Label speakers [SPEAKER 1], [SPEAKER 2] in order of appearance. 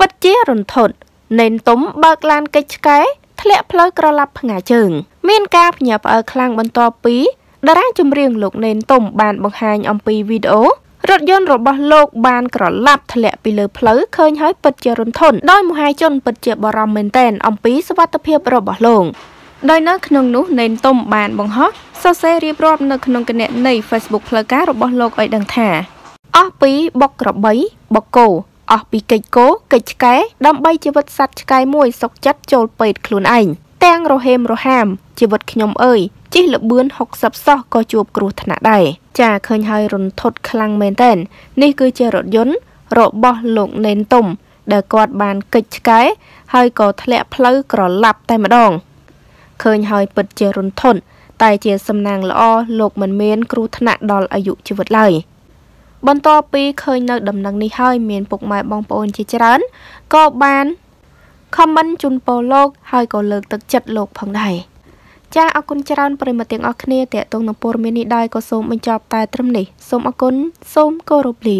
[SPEAKER 1] ពិតជារន្ធត់ណេនទុំបើកឡានកិច្ចឆ្កែធ្លាក់ផ្លូវក្រឡាប់ផ្ងាជើង មានការភ្ញាក់ផ្អើលខ្លាំងបន្ទាប់ពីតារាចម្រៀងលោកណេនទុំបានបង្ហាញអំពីវីដេអូរថយន្តរបស់លោកបានក្រឡាប់ធ្លាក់ពីលើផ្លូវឃើញហើយពិតជារន្ធត់ដោយមហាជនពិតជាបារម្ភមែនទែនអំពីសុវត្ថិភាពរបស់លោកដោយនៅក្នុងនោះណេនទុំបានបង្ហោះសរសេររៀបរាប់នៅក្នុងគណនី Facebook ផ្លូវការរបស់លោកឲ្យដឹងថាអស់ពីបុកក្របីបុកគោ អស់ពីកិច្ចគោកិច្ចឆ្កែដើម្បីជីវិតសត្វឆ្កែមួយសុកចិត្តចូលពេទ្យខ្លួនឯងទាំងរហេមរហាមជីវិតខ្ញុំអើយជិះលបឿន60សោះក៏ជួបគ្រោះថ្នាក់ដែរចាឃើញហើយរន្ធត់ខ្លាំងមែនទែននេះគឺជារថយន្តរបស់លោកណេនទុំ ដែលគាត់បានកិច្ចឆ្កែហើយក៏ធ្លាក់ផ្លូវក្រឡាប់តែម្ដងឃើញហើយពិតជារន្ធត់តែជាសំណាងល្អលោកមិនមានគ្រោះថ្នាក់ដល់អាយុជីវិតឡើយ បន្ទាប់ពីឃើញនៅដំណឹងនេះហើយមានពុកម៉ែបងប្អូនជាច្រើនក៏បានខមមិនជូនពរលោកហើយក៏លើកទឹកចិត្តលោកផងដែរចាអរគុណច្រើនប្រិមត្តទាំងអស់គ្នាតេតងនឹងព័ត៌មាននេះដែរក៏សូមបញ្ចប់តែត្រឹមនេះសូមអរគុណសូមគោរពលា